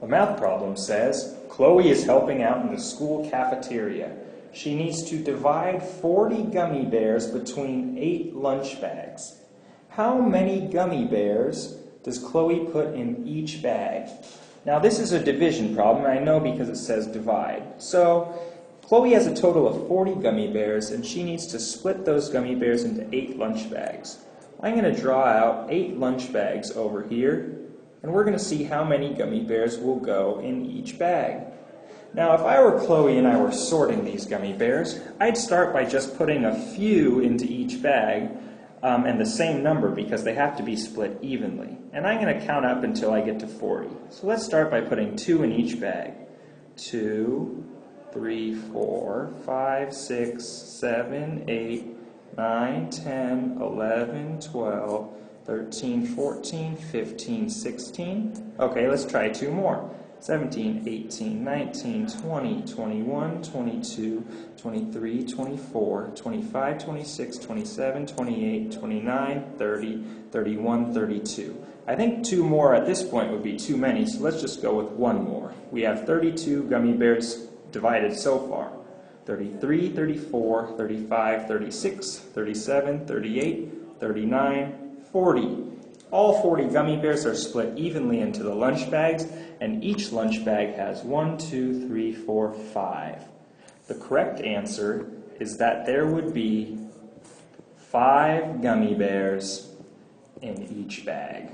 The math problem says Chloe is helping out in the school cafeteria. She needs to divide 40 gummy bears between 8 lunch bags. How many gummy bears does Chloe put in each bag? Now, this is a division problem, I know because it says divide. So, Chloe has a total of 40 gummy bears, and she needs to split those gummy bears into 8 lunch bags. I'm going to draw out 8 lunch bags over here, and we're going to see how many gummy bears will go in each bag. Now, if I were Chloe and I were sorting these gummy bears, I'd start by just putting a few into each bag um, and the same number because they have to be split evenly. And I'm going to count up until I get to 40. So let's start by putting two in each bag. Two, three, four, five, six, seven, eight, nine, ten, eleven, twelve, thirteen, fourteen, fifteen, sixteen. Okay, let's try two more. 17, 18, 19, 20, 21, 22, 23, 24, 25, 26, 27, 28, 29, 30, 31, 32. I think two more at this point would be too many, so let's just go with one more. We have 32 gummy bears divided so far 33, 34, 35, 36, 37, 38, 39, 40. All 40 gummy bears are split evenly into the lunch bags, and each lunch bag has one, two, three, four, five. The correct answer is that there would be five gummy bears in each bag.